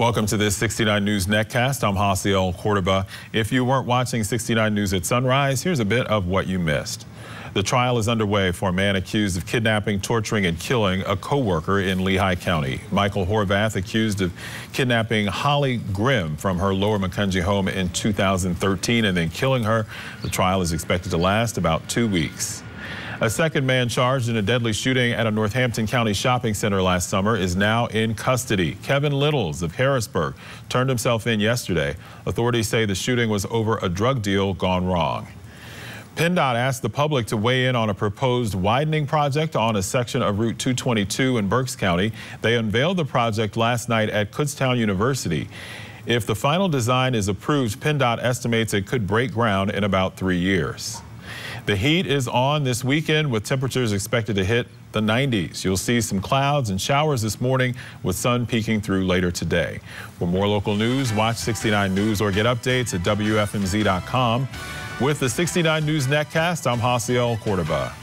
Welcome to this 69 News Netcast. I'm Hasiel Cordoba. If you weren't watching 69 News at sunrise, here's a bit of what you missed. The trial is underway for a man accused of kidnapping, torturing, and killing a co-worker in Lehigh County. Michael Horvath accused of kidnapping Holly Grimm from her Lower Macungie home in 2013 and then killing her. The trial is expected to last about two weeks. A second man charged in a deadly shooting at a Northampton County shopping center last summer is now in custody. Kevin Littles of Harrisburg turned himself in yesterday. Authorities say the shooting was over a drug deal gone wrong. PennDOT asked the public to weigh in on a proposed widening project on a section of Route 222 in Berks County. They unveiled the project last night at Kutztown University. If the final design is approved, PennDOT estimates it could break ground in about three years. The heat is on this weekend with temperatures expected to hit the 90s. You'll see some clouds and showers this morning with sun peeking through later today. For more local news, watch 69 News or get updates at WFMZ.com. With the 69 News Netcast, I'm Hasiel Cordoba.